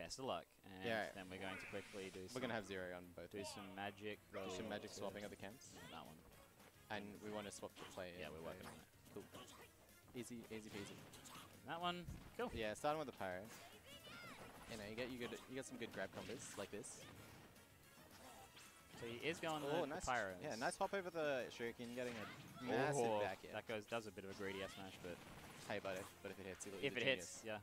Best of luck. And Yeah. then we're going to quickly do We're going to have zero on both. do some magic. Do some magic swapping of the camps. Mm, that one. And we want to swap the player. Yeah, we're working on it. Cool. Easy, easy peasy. That one. Cool. Yeah, starting with the Pyra. You know, you get you good, you get some good grab combos like this. So he is going Oh, the, nice. the Pyras. Yeah, nice hop over the shuriken, getting a oh, massive Oh, back here. That goes does a bit of a greedy smash, but Hey, if, but if it hits, if it hits, yeah.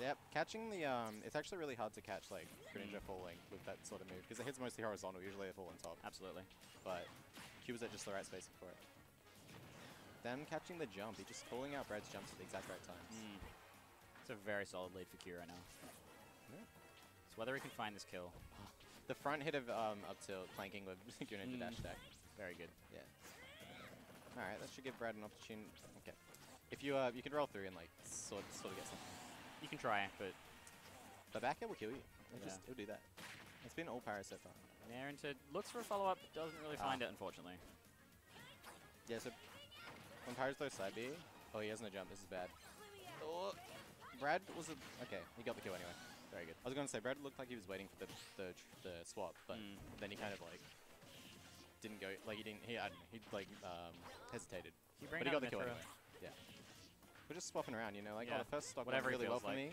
Yep, catching the um, it's actually really hard to catch like Greninja falling with that sort of move because it hits mostly horizontal. Usually they fall on top, Absolutely. but Q was at just the right spacing for it. Then catching the jump, he's just calling out Brad's jumps at the exact right times. Mm. It's a very solid lead for Q right now. Yeah. It's whether he can find this kill. The front hit of um, up tilt planking with Greninja Mm. dash attack. Very good. Yeah. All right, that should give Brad an opportunity. Okay. If you uh, you can roll through and like sort sort of get something. You can try, but The back air will kill you. It Yeah. just it'll do that. It's been all Pyra so far. Nair into looks for a follow-up, doesn't really find Ah. it, unfortunately. Yeah, so when Pyra's throws side B, oh he has no jump. This is bad. Oh, Brad was a okay. He got the kill anyway. Very good. I was going to say Brad looked like he was waiting for the the, the swap, but Mm. then he kind of like didn't go. Like he didn't. He I don't know, he like um, hesitated. You bring but he got the kill anyway. Yeah. We're just swapping around, you know. Like, Yeah. oh, the first stock Whatever went really well for like. me.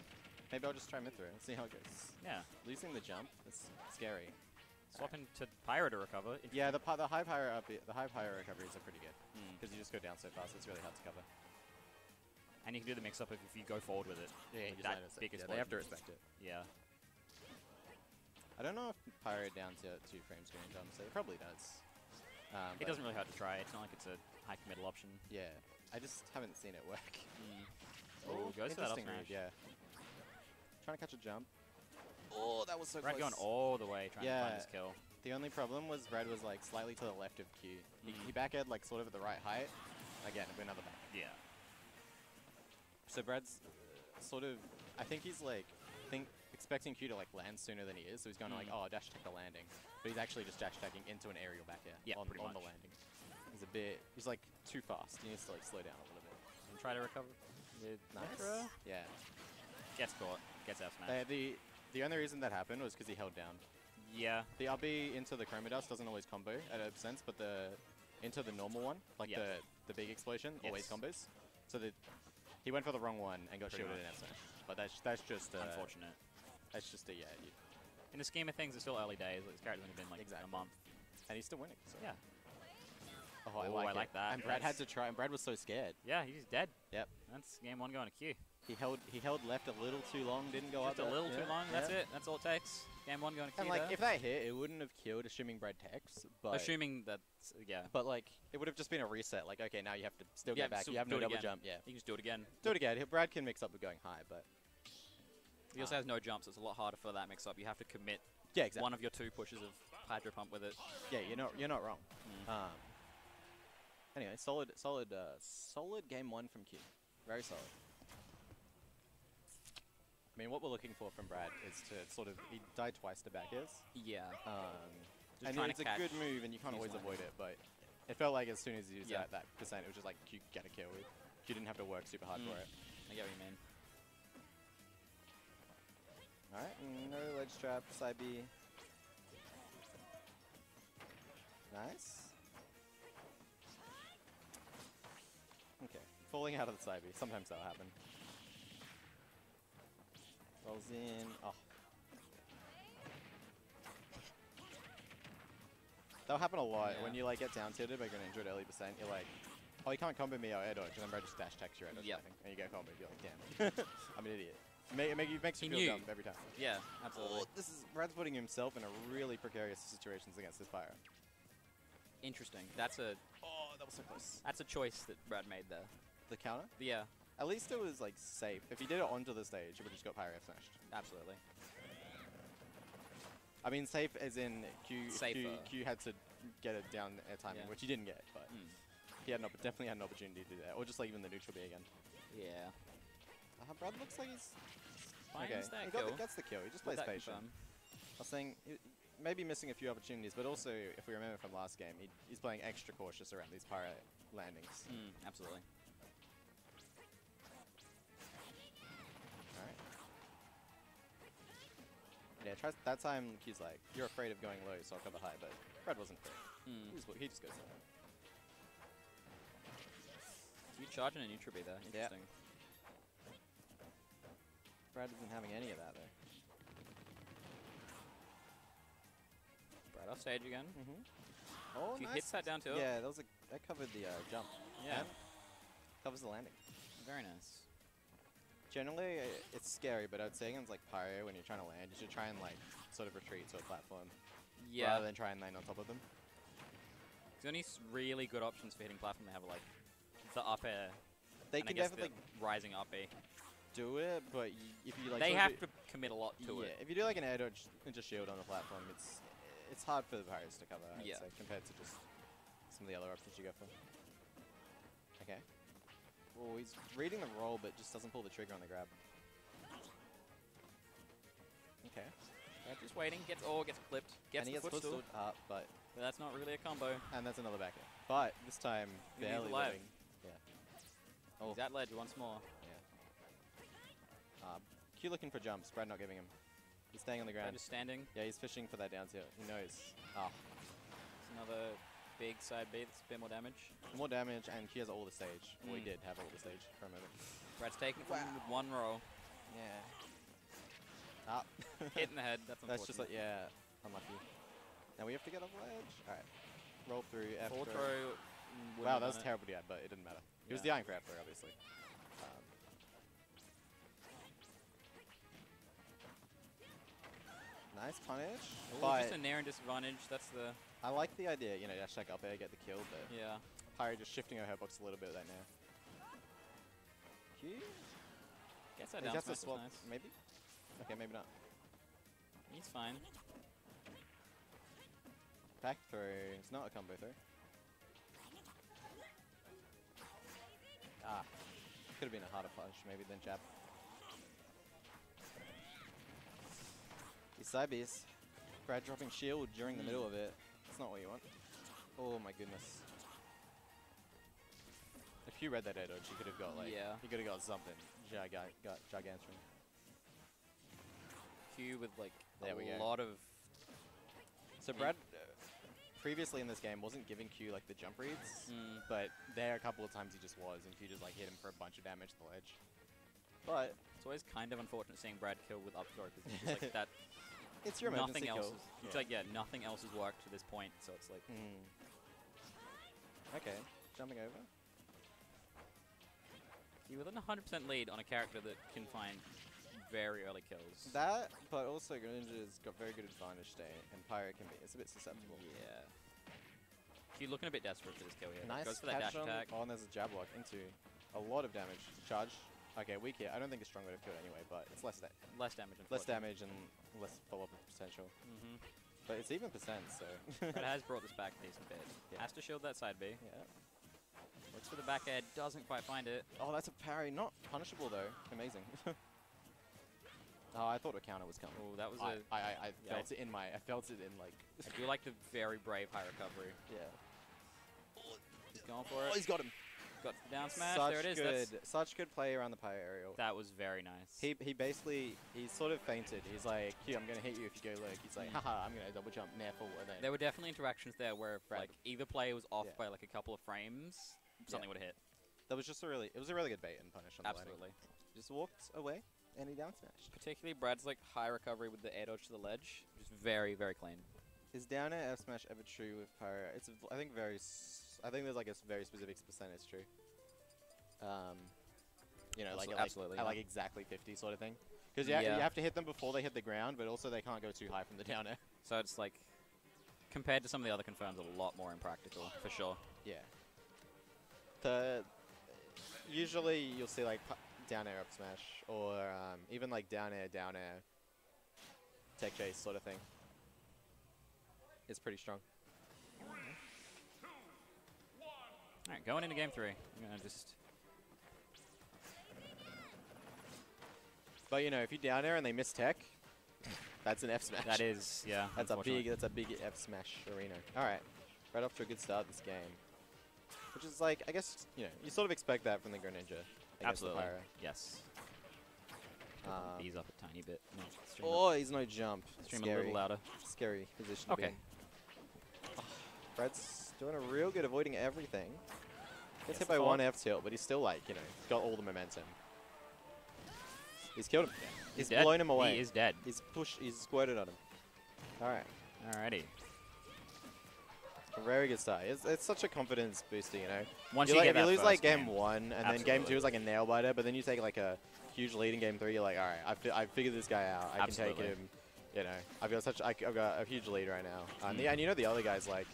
Maybe I'll just try Mythra and see how it goes. Yeah. Losing the jump, that's scary. Swapping to Pyra to recover. Yeah, the the high Pyra up, the high Pyra recoveries are pretty good Mm. because you just go down so fast. It's really hard to cover. And you can do the mix-up if, if you go forward with it. Yeah, Like that let it sit. big yeah, they have to respect it. Yeah. I don't know if Pyra down to two frames during jump, so it probably does. Um, It doesn't really hurt to try. It's not like it's a high committal option. Yeah, I just haven't seen it work. Oh, goes for that up smash. yeah. Trying to catch a jump. Oh, that was so Brad close. going all the way trying to Yeah. find this kill. The only problem was Brad was like slightly to the left of Q. He, Mm. he back aired like sort of at the right height. Again, another back. Yeah. So Brad's uh, sort of, I think he's like, think expecting Q to like land sooner than he is. So he's going to like, Mm. oh, dash attack the landing, but he's actually just dash attacking into an aerial back air Yeah, on, pretty on the landing. He's a bit, he's like too fast. He needs to like slow down a little bit. And try to recover with Nice. Mythra. Yeah. Gets caught. Gets out Uh, smashed. the the only reason that happened was because he held down. yeah. The RB into the Chroma Dust doesn't always combo at a sense, but the into the normal one, like Yeah. the the big explosion, always Yes. combos. So that he went for the wrong one and got Pretty shielded in. F smash. But that's that's just uh, Unfortunate. That's just a yeah. You, In the scheme of things, it's still early days. Like, this character's only been like Exactly. a month. and he's still winning. So. Yeah. Oh, I Ooh, like I like that. And Brad had to try, and Brad was so scared. Yeah, he's dead. Yep. That's game one going to Q. He held he held left a little too long, didn't go Just up a there. little too long. That's yeah. it. That's all it takes. Game one going to Q. And like, there. if that hit, it wouldn't have killed, assuming Brad techs. But Assuming that, yeah. but like, it would have just been a reset. Like, okay, now you have to still yeah, get back. still You have no double again. jump. Yeah. You can just do it again. Do it again. Brad can mix up with going high, but He also has no jumps. So It's a lot harder for that mix-up. You have to commit yeah, exactly. one of your two pushes of Hydro Pump with it. yeah, you're not you're not wrong. Mm. Um. Anyway, solid solid uh, solid game one from Q. Very solid. I mean, what we're looking for from Brad is to sort of he died twice to back airs. Yeah. Um, and it's a good move, and you can't always avoid it. But it felt like as soon as you used Yeah. that, that percent, it was just like Q get a kill. You didn't have to work super hard Mm. for it. I get what you mean. All right, no ledge trap, side B. Nice. Falling out of the side B. Sometimes that'll happen. Rolls in. Oh. That'll happen a lot Yeah. when you like get down tilted by Greninja at early percent. You're like, oh, you can't combo me, I'll air dodge, and then Brad just dash attacks your air dodge, Yep. I think, and you get combo. Me. You're like, damn, I'm an idiot. Make, make, it makes you feel dumb every time. Yeah, absolutely. Oh, this is Brad's putting himself in a really precarious situations against this fire. Interesting. That's a Oh, that was so close. that's a choice that Brad made there. The counter? Yeah, At least it was like safe. If he did it onto the stage, it would just got Pyra F smashed. absolutely. I mean, safe as in Q. Q, Safer. Q had to get it down air timing, Yeah. which he didn't get, but Mm. he had an, definitely had an opportunity to do that, or just like even the neutral B again. Yeah. Uh, Brad looks like he's Finds okay. that he got kill. the, gets the kill. He just plays patient. I was saying maybe missing a few opportunities, but also if we remember from last game, he, he's playing extra cautious around these pirate landings. Mm, absolutely. Tries, that time Q's like, you're afraid of going low, so I'll cover high, but Brad wasn't afraid. He Hmm. just, he just goes. You charge in a neutral B there. Interesting. Brad isn't having any of that though. Right off stage again. Mm-hmm. Oh, If you nice. hits that down tilt. Yeah, that was a that covered the uh, jump. Yeah. And covers the landing. Very nice. Generally, uh, it's scary, but I'd say against like Pyra, when you're trying to land, you should try and like sort of retreat to a platform Yeah. rather than try and land on top of them. The only really good options for hitting platform they have are like the up air. They can definitely the rising up B. do it, but y if you like, they have do- to commit a lot to yeah, it. if you do like an air dodge into shield on the platform, it's it's hard for the Pyras to cover. I'd Yeah. say, compared to just some of the other options you go for. Okay. Oh, he's reading the roll, but just doesn't pull the trigger on the grab. Okay. Yeah, just waiting. Gets oh gets clipped. Gets and he the gets footstool. footstool up, but But that's not really a combo. and that's another back air. But this time, barely living. Yeah. Oh, He's at ledge once more. yeah. Uh, Q looking for jumps. Brad not giving him. He's staying on the ground. just standing. Yeah, he's fishing for that down tilt. He knows. Ah, It's another big side B that's a bit more damage. more damage, and he has all the stage. Well, he Mm. did have all the stage for a moment. Brad's taking it from him Wow. with one roll. Yeah. Ah. Hit in the head. That's That's just like, unfortunate. yeah, unlucky. Now we have to get off ledge. Alright. Roll through, F Full throw. throw. mm, Wow, that was done it. terrible DI, but it didn't matter. It was the iron crab throw, obviously. Um, nice punish. Ooh, but just a Nair and disadvantage. That's the I like the idea, you know, dash check up air, get the kill, but yeah. Pyra just shifting her hitbox a little bit with that nair. Q? Gets that down smash. was swap, Nice. maybe? Okay, maybe not. He's fine. Back throw. It's not a combo throw. Ah. Could have been a harder punch, maybe, than jab. These side Bs. Brad dropping shield during the middle of it. That's not what you want. Oh my goodness. If you read that dodge, you could have got like, Yeah. you could have got something giga got gigantuan. Q with like There a we go. lot of So Brad, uh, previously in this game, wasn't giving Q like the jump reads. mm, But there a couple of times he just was, and Q just like hit him for a bunch of damage to the ledge. But It's always kind of unfortunate seeing Brad kill with up throw because it's like that. It's your emergency nothing else. kill. Is, it's like yeah, nothing else has worked to this point. So it's like Hmm. Okay, jumping over. you with an 100% lead on a character that can find very early kills. That, but also Greninja's got very good advantage today, and Pyra can be. It's a bit susceptible. yeah. Q looking a bit desperate for this kill here. Nice Goes for that catch dash on. attack. Oh, and there's a jab lock into a lot of damage. Charge. Okay, weak hit. I don't think it's strong would have killed anyway, but it's less da Less damage. less damage and less follow-up potential. Mm-hmm. But it's even percent, so. it has brought this back a decent bit. Yeah. Has to shield that side B. yeah. Looks for the back air. Doesn't quite find it. Oh, that's a parry. Not punishable though. Amazing. oh, I thought a counter was coming. Oh, that was I, a. I, I, I Yeah. felt it in my. I felt it in like. I do like the very brave high recovery. yeah. He's going for Oh, it. he's got him. Got the down smash. Such there it is. good, That's, such good play around the Pyra aerial. that was very nice. He he basically he sort of fainted. He's like, "Here, I'm gonna hit you if you go low." He's like. "Haha, I'm gonna double jump full." And then there were definitely interactions there where if, like either player was off Yeah. by like a couple of frames, something would have hit. that was just a really, it was a really good bait and punish on the. Absolutely. Just walked away and he down smashed. Particularly Brad's like high recovery with the air dodge to the ledge. Just very, very clean. Is down air F smash ever true with Pyra? It's I think very. I think there's like a very specific percentage true. Um, you know, like like, absolutely, yeah. like exactly 50 sort of thing. Because you, ha- Yeah. you have to hit them before they hit the ground, but also they can't go too high from the down air. So it's like compared to some of the other confirms, a lot more impractical for sure. Yeah. The usually you'll see like down air up smash or um, even like down air down air tech chase sort of thing. It's pretty strong. All right, going into game three. I'm gonna just But you know, if you down air and they miss tech, that's an F smash. that is yeah. That's a big that's a big F smash arena. All right, right off to a good start this game, which is like I guess you know you sort of expect that from the Greninja. absolutely The yes. Um, Ease up a tiny bit. No, Oh, he's no jump. stream a little louder. Scary position to Okay. be in. Brad's doing a real good avoiding everything. Gets Yes, hit by one. F tilt, but he's still like, you know, got all the momentum. He's killed him. He's dead. blown him away. He is dead. He's pushed, he's squirted on him. Alright. Alrighty. A very good start. It's, it's such a confidence booster, you know. Once you, like, you lose like first game, one, and then game two is like a nail biter, but then you take like a huge lead in game three, you're like, all right, I, fi- I figured this guy out. I Absolutely. can take him. You know, I've got such, I, have got a huge lead right now. Um, Mm. yeah, and you know the other guy's like,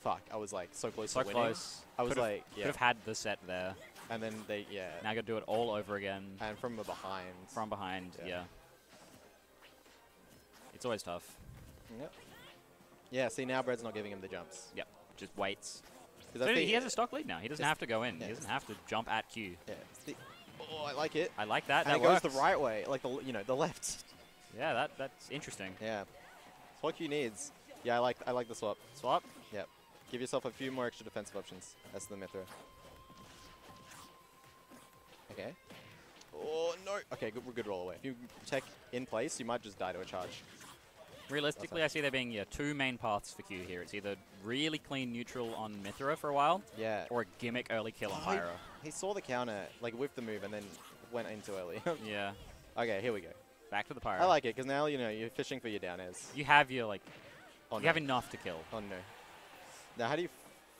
fuck, I was like so close So to winning. close. I was Could've- like, Could yeah, have had the set there. and then they, yeah, Now got to do it all over again and from behind. from behind. Yeah. Yeah. It's always tough. Yep. Yeah, see now Brad's not giving him the jumps. Yep. Just waits. 'Cause I So think- he has a stock lead now. He doesn't have to go in. yeah. He doesn't have to jump at Q. yeah, the- oh, I like it. I like that. and that it goes the right way, like the, you know, the left. Yeah, that that's interesting. Yeah. It's what Q needs. Yeah, I like, I like the swap. Swap. Give yourself a few more extra defensive options. That's the Mythra. Okay. Oh, no. Okay, good, we're good roll away. If you tech in place, you might just die to a charge. Realistically, I see there being yeah, two main paths for Q here. It's either really clean neutral on Mythra for a while, Yeah. or a gimmick early kill on Oh, he- Pyra. He saw the counter, like with the move, and then went in too early. yeah. okay, here we go. Back to the Pyra. I like it, because now, you know, you're fishing for your down airs. You have your like. Oh, you no. have enough to kill. Oh, no. Now, how do you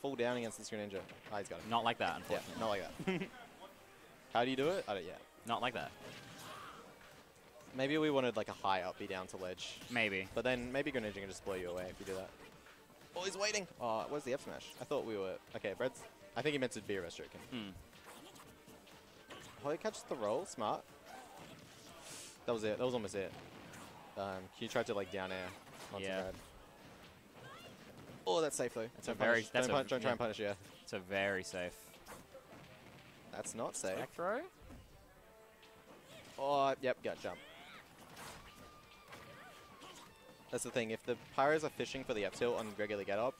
fall down against this Greninja? Ah, he's got it. Not like that, Yeah, unfortunately. not like that. how do you do it? I don't, yeah. Not like that. Maybe we wanted, like, a high up, be down to ledge. Maybe. But then maybe Greninja can just blow you away if you do that. Oh, he's waiting. Oh, where's the F smash? I thought we were okay. Brad's. I think he meant to be a restriction. Hmm. Oh, he catches the roll. Smart. That was it. That was almost it. Um, he tried to like down air Yeah. Oh, that's safe though. That's a don't very- punish. that's don't, a- pun- don't try yeah. and punish. Yeah, It's a very safe. that's not safe. Back throw. Oh, yep, got jump. That's the thing. If the Pyras are fishing for the up tilt on regular get up,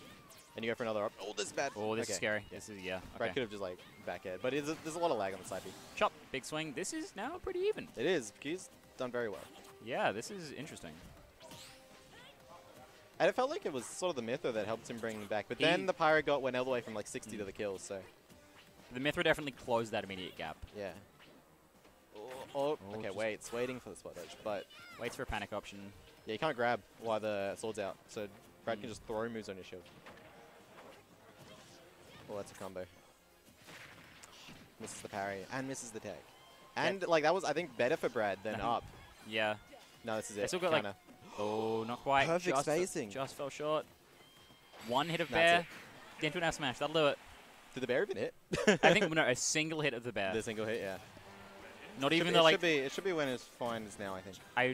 and you go for another up, oh, this is bad. Oh, this okay. is scary. Yeah. This is yeah. Brad could have just like back air, but it's a, there's a lot of lag on the side B. Chop. Big swing. This is now pretty even. It is. Q's done very well. Yeah, this is interesting. And it felt like it was sort of the Mythra that helped him bring him back. But He- then the Pyra got went all the way from like 60 to Mm. the kills, so The Mythra definitely closed that immediate gap. yeah. Oh, oh, Oh, okay, wait, it's waiting for the spot dodge. But Waits for a panic option. yeah, you can't grab while the sword's out. So Brad Mm. can just throw moves on your shield. Well, that's a combo. Misses the parry and misses the tag. And like that was, I think, better for Brad than Uh-huh. up. Yeah. No, this is They it. still got, like, Counter. Oh, not quite. Perfect just, uh, spacing. Just fell short. One hit of That's bear. Into an F smash. That'll do it. Did the bear even hit? I think no, a single hit of the bear. the single hit, yeah. Not Should even be- though it like should be, it should be when it's fine as now, I think. I